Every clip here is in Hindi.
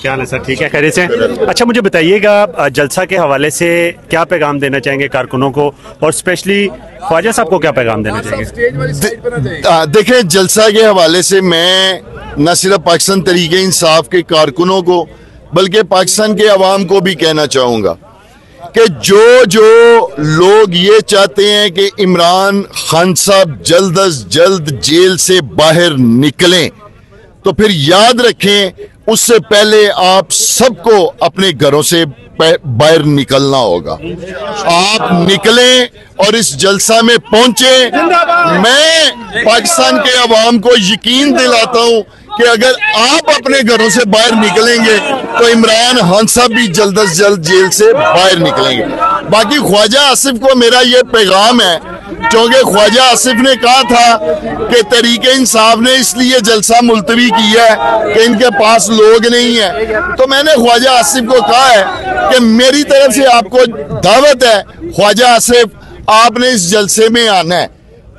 क्या हाल है सर? ठीक है? खैरियत से? अच्छा मुझे बताइएगा जलसा के हवाले से क्या पैगाम देना चाहेंगे कारकुनों को? और स्पेशली ख्वाजा साहब को क्या पैगाम देना चाहेंगे? देखें जलसा के हवाले से मैं न सिर्फ़ पाकिस्तान तरीके इंसाफ के कारकुनों को बल्कि पाकिस्तान के अवाम को भी कहना चाहूँगा कि जो जो लोग ये चाहते हैं कि इमरान खान साहब जल्द अज जल्द जेल से बाहर निकलें तो फिर याद रखें उससे पहले आप सबको अपने घरों से बाहर निकलना होगा। आप निकलें और इस जलसा में पहुँचे। मैं पाकिस्तान के अवाम को यकीन दिलाता हूँ कि अगर आप अपने घरों से बाहर निकलेंगे तो इमरान खान साहब भी जल्द अज जल्द जेल से बाहर निकलेंगे। बाकी ख्वाजा आसिफ को मेरा ये पैगाम है क्योंकि ख्वाजा आसिफ ने कहा था कि तरीके इंसाफ ने इसलिए जलसा मुलतवी किया है कि इनके पास लोग नहीं है। तो मैंने ख्वाजा आसिफ को कहा है कि मेरी तरफ़ से आपको दावत है, ख्वाजा आसिफ, आपने इस जलसे में आना है।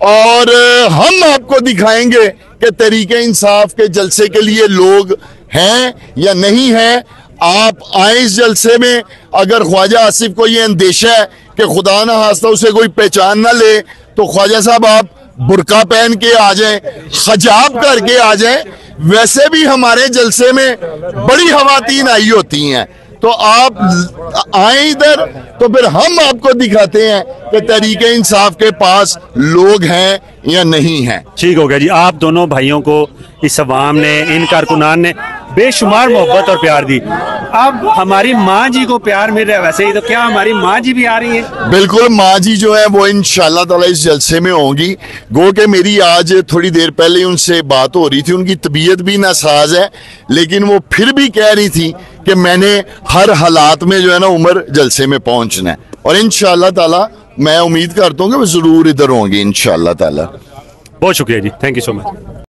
और हम आपको दिखाएँगे कि तरीके इंसाफ के जलसे के लिए लोग हैं या नहीं हैं। आप आए इस जलसे में, अगर ख्वाजा आसिफ को ये अंदेशा है कि खुदा ना हास्ता उसे कोई पहचान ना ले तो ख्वाजा साहब आप बुरका पहन के आ जाएँ, खजाब करके आ जाएँ। वैसे भी हमारे जलसे में बड़ी खवातीन आई होती हैं। तो आप आए इधर तो फिर हम आपको दिखाते हैं कि तरीके इंसाफ के पास लोग हैं या नहीं हैं। ठीक हो गया जी, आप दोनों भाइयों को इस अवाम ने, इन कारकुनान ने बेशुमार मोहब्बत और प्यार दी। अब हमारी माँ जी को प्यार मिल रहा है वैसे ही तो क्या हमारी माँ जी भी आ रही है? बिल्कुल माँ जी जो है वो इन ताला इस जलसे में होंगी। गो के मेरी आज थोड़ी देर पहले उनसे बात हो रही थी उनकी तबीयत भी नासाज है लेकिन वो फिर भी कह रही थी कि मैंने हर हालात में जो है ना उम्र जलसे में पहुँचना है। और इन ताला मैं उम्मीद करता हूँ कि वो ज़रूर इधर होंगे इन ताला। बहुत शुक्रिया जी थैंक यू सो मच